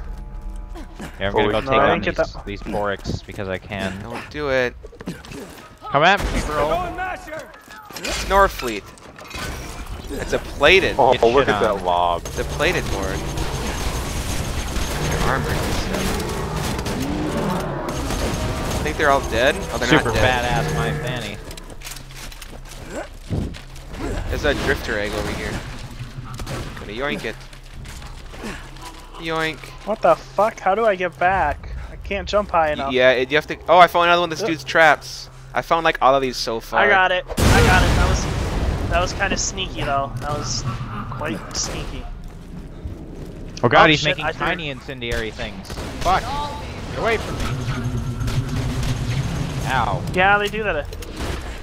Speaker 3: Yeah, I'm
Speaker 2: Oh,
Speaker 3: gonna go take
Speaker 5: No, I
Speaker 3: on these,
Speaker 5: get
Speaker 3: these Porix because I can.
Speaker 1: Don't do it.
Speaker 3: Come at me, bro.
Speaker 6: Going masher!
Speaker 1: Norfleet. It's a plated.
Speaker 2: Oh,
Speaker 3: Get
Speaker 2: look at
Speaker 3: on.
Speaker 2: that lob.
Speaker 1: It's a plated board. They're armored and stuff. I think they're all dead. Oh, they're
Speaker 3: Super
Speaker 1: not dead.
Speaker 3: badass my fanny.
Speaker 1: There's a drifter egg over here. Gonna yoink it. Yoink.
Speaker 5: What the fuck? How do I get back? I can't jump high enough.
Speaker 1: Yeah, it, you have to. Oh, I found another one of this uh. dude's traps. I found like all of these so far.
Speaker 5: I got it. I got it. That was that was kind of sneaky though. That was quite sneaky.
Speaker 3: Oh god,
Speaker 5: Oh,
Speaker 3: he's
Speaker 5: shit,
Speaker 3: making
Speaker 5: I threw-
Speaker 3: tiny incendiary things. Fuck. Get away from me. Ow.
Speaker 5: Yeah, they do that.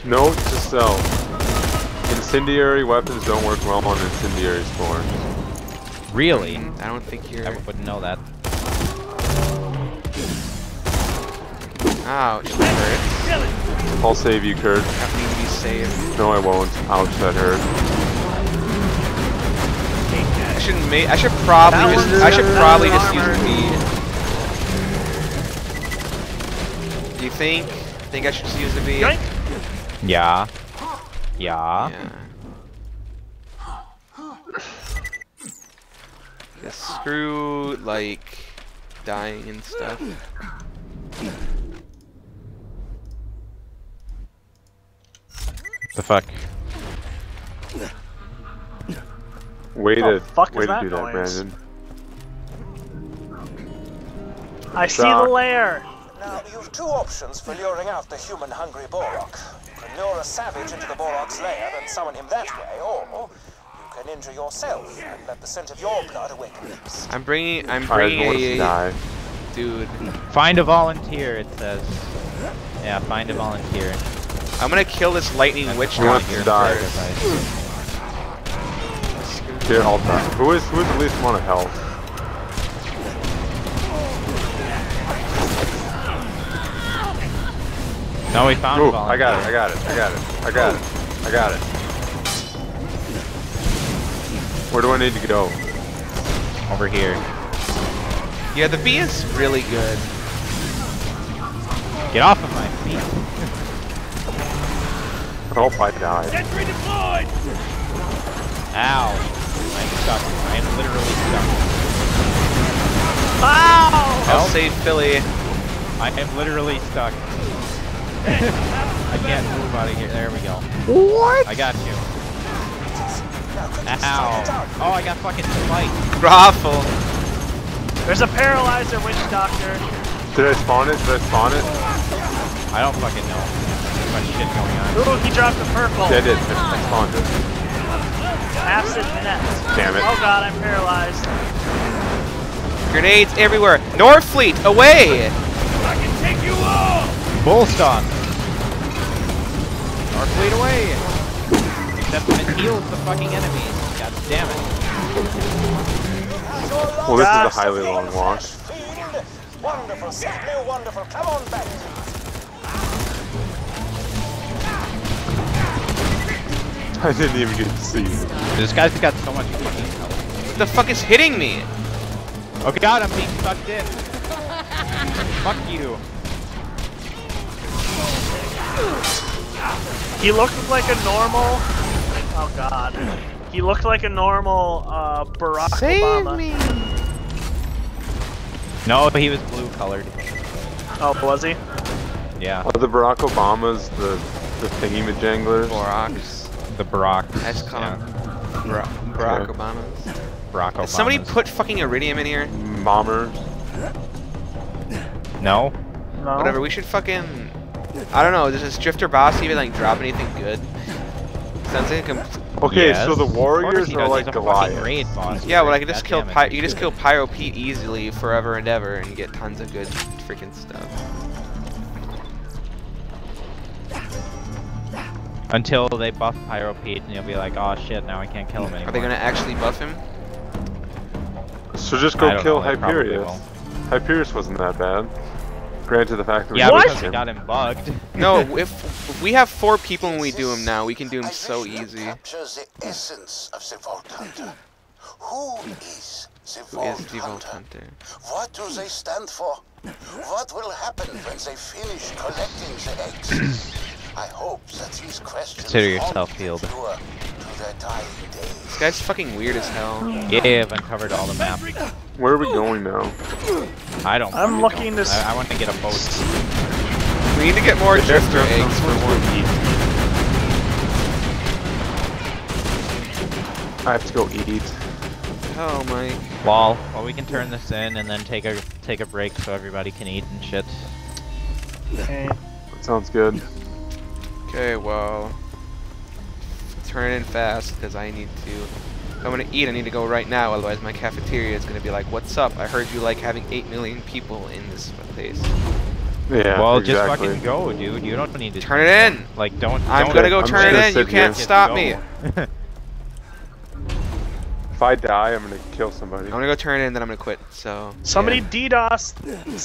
Speaker 2: Note to self. Incendiary weapons don't work well on incendiary spores.
Speaker 3: Really?
Speaker 1: I don't think you're.
Speaker 3: I wouldn't know that.
Speaker 1: Ouch, that hurts.
Speaker 6: Kill it!
Speaker 2: I'll save you, Kurt.
Speaker 1: I need to be saved.
Speaker 2: No, I won't. Ouch, that hurt.
Speaker 1: I should ma- I should probably
Speaker 5: That
Speaker 1: just I should probably
Speaker 5: that
Speaker 1: just use
Speaker 5: armor.
Speaker 1: the. Do you think? Think I should just use the V?
Speaker 3: Yeah. Yeah.
Speaker 1: Yeah. Yeah, screw like dying and stuff.
Speaker 3: The fuck?
Speaker 2: Way to
Speaker 5: fuck is
Speaker 2: way to
Speaker 5: that
Speaker 2: do that,
Speaker 5: noise?
Speaker 2: Brandon.
Speaker 5: I see the lair.
Speaker 4: Now, you've two options for luring out the human-hungry Borok. You can lure a savage into the Borok's lair and summon him that way, or you can injure yourself and let the scent of your blood awaken him.
Speaker 1: I'm bringing I'm
Speaker 2: Alright,
Speaker 1: bringing
Speaker 2: who wants to
Speaker 1: a
Speaker 2: die?
Speaker 1: dude.
Speaker 3: Find a volunteer, it says. Yeah, find a volunteer.
Speaker 1: I'm gonna kill this lightning witch
Speaker 2: Who wants
Speaker 1: doctor
Speaker 2: die?
Speaker 1: first.
Speaker 2: Here, I'll die. Who is who is at least one of health?
Speaker 3: No, we found a
Speaker 2: Ooh,
Speaker 3: volunteer.
Speaker 2: I got it, I got it, I got it, I got it, I got it. Where do I need to go?
Speaker 3: Over here.
Speaker 1: Yeah, the V is really good.
Speaker 3: Get off of my feet.
Speaker 2: I hope I die.
Speaker 6: Sentry deployed!
Speaker 3: Ow. I'm stuck. I am literally stuck.
Speaker 5: Ow!
Speaker 1: I'll save Philly.
Speaker 3: I am literally stuck. I can't move out of here. There we go.
Speaker 1: What?
Speaker 3: I got you. Ow. Oh, I got fucking spiked.
Speaker 1: Groffle.
Speaker 5: There's a paralyzer witch doctor.
Speaker 2: Did I spawn it? Did I spawn it?
Speaker 3: I don't fucking know. Too much shit going on.
Speaker 5: Ooh, he dropped a purple.
Speaker 2: Yeah, I did. I, I spawned it.
Speaker 5: Acid net.
Speaker 2: Damn it.
Speaker 5: Oh god, I'm paralyzed.
Speaker 1: Grenades everywhere. Norfleet, away!
Speaker 6: I can take you all!
Speaker 3: Bull stomp. Or fleet away. Except when it heals the fucking enemies. God damn it.
Speaker 2: Well, this
Speaker 5: God.
Speaker 2: is a highly long walk.
Speaker 4: Field. Wonderful, simply wonderful. Come on back.
Speaker 2: I didn't even get to see. You.
Speaker 3: This guy's got so much fucking health.
Speaker 1: What the fuck is hitting me?
Speaker 3: Oh god, I'm being sucked in. Fuck you.
Speaker 5: He looked like a normal. Oh god. He looked like a normal uh, Barack
Speaker 1: Save
Speaker 5: Obama.
Speaker 1: me!
Speaker 3: No, he was blue colored.
Speaker 5: Oh, was he?
Speaker 3: Yeah,
Speaker 2: Are the Barack Obamas the the thingy majanglers?
Speaker 1: Borax.
Speaker 3: The Barack.
Speaker 1: Nice call.
Speaker 3: Yeah,
Speaker 1: Bra- Barack
Speaker 2: Okay.
Speaker 1: Obama.
Speaker 3: Barack Obama.
Speaker 1: Somebody put fucking iridium in here?
Speaker 2: Bombers.
Speaker 3: No.
Speaker 5: No.
Speaker 1: Whatever, we should fucking... I don't know, does this Drifter boss even like drop anything good? Sounds like a compl-
Speaker 2: Okay,
Speaker 3: Yes.
Speaker 2: so the warriors are
Speaker 3: does,
Speaker 2: like
Speaker 3: he's a fucking
Speaker 2: Goliath.
Speaker 3: raid boss.
Speaker 1: Yeah, well I can just
Speaker 3: God
Speaker 1: kill
Speaker 3: damn.
Speaker 1: Py- you just kill Pyro Pete easily forever and ever and get tons of good freaking stuff.
Speaker 3: Until they buff Pyro Pete and you'll be like, oh shit, now I can't kill him anymore.
Speaker 1: Are they gonna actually buff him?
Speaker 2: So just go kill
Speaker 3: know,
Speaker 2: Hyperius. Hyperius wasn't that bad. Granted the fact that we
Speaker 3: Yeah,
Speaker 2: pushed
Speaker 3: because they
Speaker 2: him.
Speaker 3: got him bugged. [laughs]
Speaker 1: No, if, if we have four people and we do him now, we can do him
Speaker 4: I
Speaker 1: so
Speaker 4: wish that
Speaker 1: easy.
Speaker 4: captures the essence of the Vault Hunter. Who is the
Speaker 1: Who
Speaker 4: Vault
Speaker 1: is the Vault
Speaker 4: Hunter?
Speaker 1: Hunter?
Speaker 4: What do they stand for? What will happen when they finish collecting the eggs? [clears throat] I hope that these questions
Speaker 3: Consider yourself healed.
Speaker 4: the viewer to their dying days.
Speaker 1: This guy's fucking weird as hell.
Speaker 3: Yeah, I've uncovered all the map.
Speaker 2: Where are we going now?
Speaker 3: I don't.
Speaker 5: I'm looking
Speaker 3: know.
Speaker 5: to
Speaker 3: I want to get a boat.
Speaker 1: We need to get more
Speaker 2: The
Speaker 1: Drifter
Speaker 2: Drifter
Speaker 1: eggs for more people.
Speaker 2: I have to go eat.
Speaker 1: Oh my.
Speaker 3: Well, well, we can turn this in and then take a take a break so everybody can eat and shit.
Speaker 5: Okay.
Speaker 2: That sounds good.
Speaker 1: Okay, well. Turn it in fast, because I need to. If I'm gonna eat, I need to go right now, otherwise my cafeteria is gonna be like, What's up? I heard you like having 8 million people in this place.
Speaker 2: Yeah.
Speaker 3: well,
Speaker 2: exactly.
Speaker 3: just fucking go, dude. You don't need to
Speaker 1: Turn it in!
Speaker 3: Like, don't.
Speaker 1: I'm
Speaker 3: don't
Speaker 1: gonna go
Speaker 2: I'm
Speaker 1: turn it in, you can't
Speaker 3: Just
Speaker 1: stop me! [laughs]
Speaker 2: If I die, I'm gonna kill somebody.
Speaker 1: I'm gonna go turn it in, then I'm gonna quit, so.
Speaker 5: Somebody
Speaker 1: yeah.
Speaker 5: DDoS.